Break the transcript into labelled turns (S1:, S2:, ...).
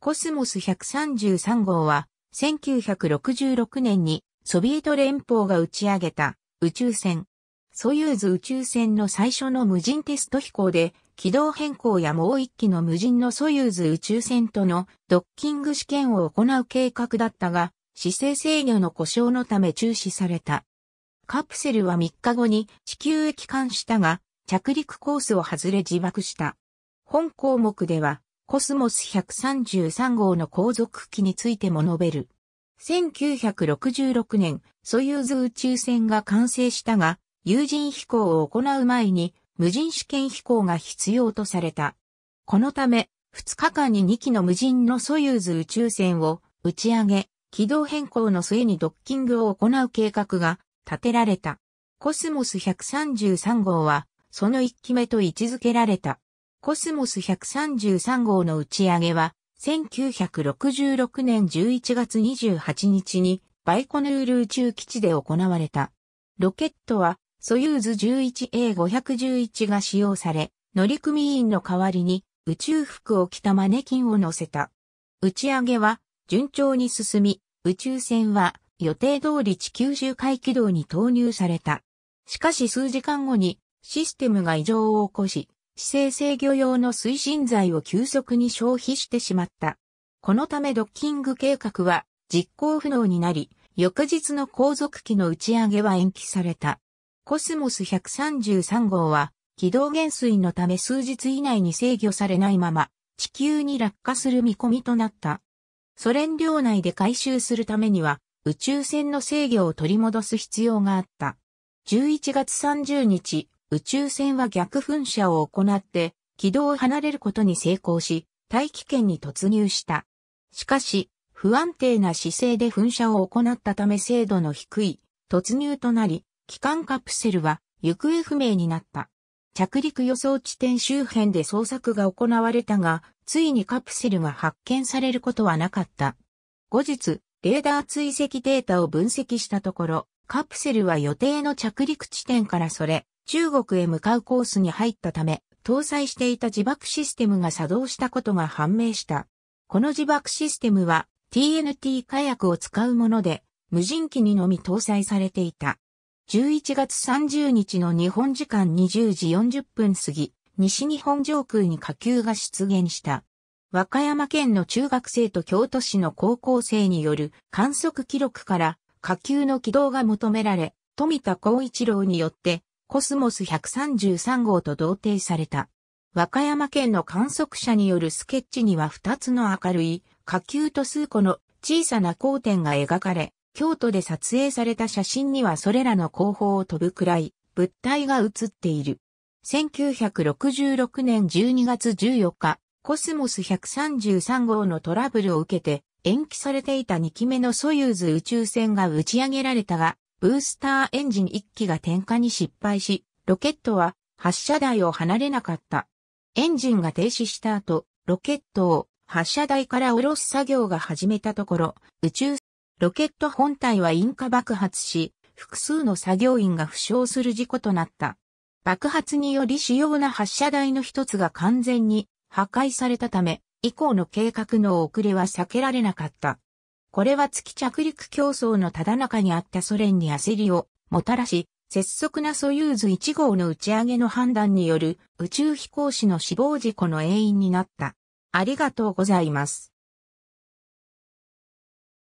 S1: コスモス133号は、1966年にソビエト連邦が打ち上げた宇宙船、ソユーズ宇宙船の最初の無人テスト飛行で、軌道変更やもう一機の無人のソユーズ宇宙船とのドッキング試験を行う計画だったが、姿勢制御の故障のため中止された。カプセルは3日後に地球へ帰還したが、着陸コースを外れ自爆した。本項目では、コスモス133号の後続機についても述べる。1966年、ソユーズ宇宙船が完成したが、有人飛行を行う前に無人試験飛行が必要とされた。このため、2日間に2機の無人のソユーズ宇宙船を打ち上げ、軌道変更の末にドッキングを行う計画が立てられた。コスモス133号は、その1機目と位置づけられた。コスモス133号の打ち上げは、1966年11月28日にバイコヌール宇宙基地で行われた。ロケットはソユーズ 11A511 が使用され、乗組員の代わりに宇宙服を着たマネキンを乗せた。打ち上げは順調に進み、宇宙船は予定通り地球周回軌道に投入された。しかし数時間後にシステムが異常を起こし、姿勢制御用の推進剤を急速に消費してしまった。このためドッキング計画は実行不能になり、翌日の後続機の打ち上げは延期された。コスモス133号は軌道減衰のため数日以内に制御されないまま地球に落下する見込みとなった。ソ連領内で回収するためには宇宙船の制御を取り戻す必要があった。11月30日、宇宙船は逆噴射を行って軌道を離れることに成功し、大気圏に突入した。しかし、不安定な姿勢で噴射を行ったため精度の低い突入となり、機関カプセルは行方不明になった。着陸予想地点周辺で捜索が行われたが、ついにカプセルが発見されることはなかった。後日、レーダー追跡データを分析したところ、カプセルは予定の着陸地点からそれ、中国へ向かうコースに入ったため、搭載していた自爆システムが作動したことが判明した。この自爆システムは TNT 火薬を使うもので、無人機にのみ搭載されていた。11月30日の日本時間20時40分過ぎ、西日本上空に火球が出現した。和歌山県の中学生と京都市の高校生による観測記録から火球の軌道が求められ、富田光一郎によってコスモス133号と同定された。和歌山県の観測者によるスケッチには2つの明るい火球と数個の小さな光点が描かれ、京都で撮影された写真にはそれらの後方を飛ぶくらい物体が写っている。1966年12月14日、コスモス133号のトラブルを受けて延期されていた2機目のソユーズ宇宙船が打ち上げられたが、ブースターエンジン1機が点火に失敗し、ロケットは発射台を離れなかった。エンジンが停止した後、ロケットを発射台から下ろす作業が始めたところ、宇宙、ロケット本体は引火爆発し、複数の作業員が負傷する事故となった。爆発により主要な発射台の一つが完全に破壊されたため、以降の計画の遅れは避けられなかった。これは月着陸競争のただ中にあったソ連に焦りをもたらし、拙速なソユーズ1号の打ち上げの判断による宇宙飛行士の死亡事故の原因になった。ありがとうございます。